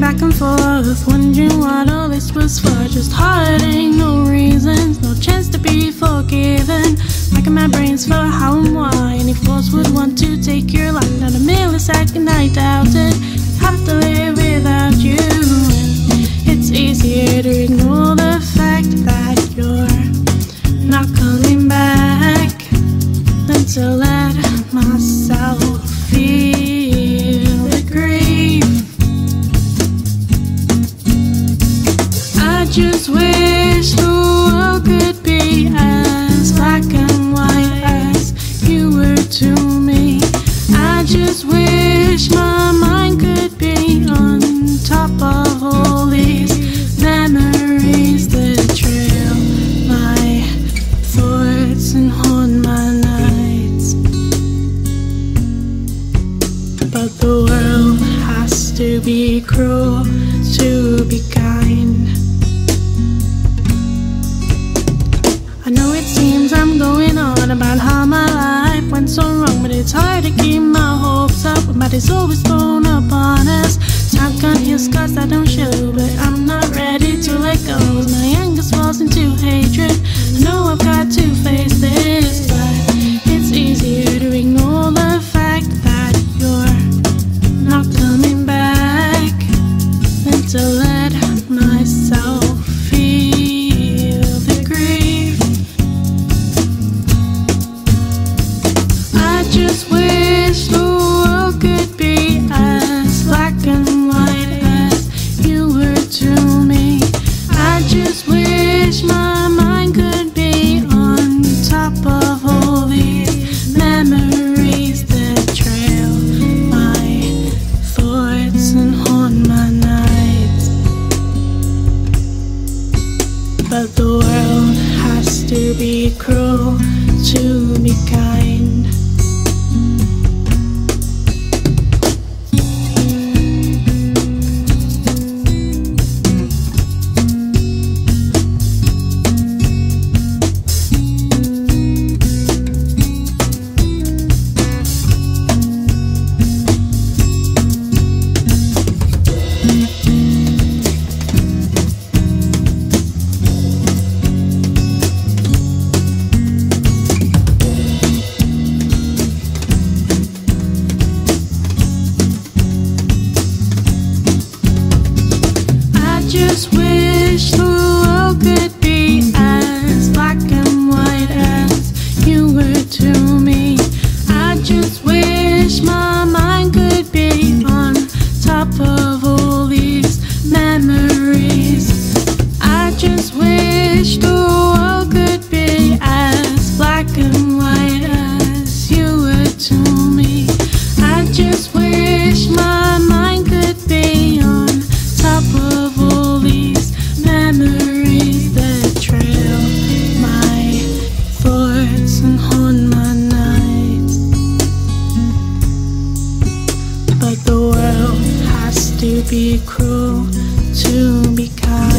Back and forth, wondering what all this was for. Just hiding, no reasons, no chance to be forgiven. Racking my brains for how and why any force would want to take your life. Not a millisecond, I doubt just wish the world could be as black and white as you were to me. I just wish my mind could be on top of all these memories that trail my thoughts and haunt my nights. But the world has to be cruel to be kind. About how my life went so wrong, but it's hard to keep my hopes up my days always thrown upon us. Time can heal scars that don't show, but I'm not to me. I just wish my mind could be on top of all these memories that trail my thoughts and haunt my nights. But the world has to be cruel to be Just to be cruel, to be kind.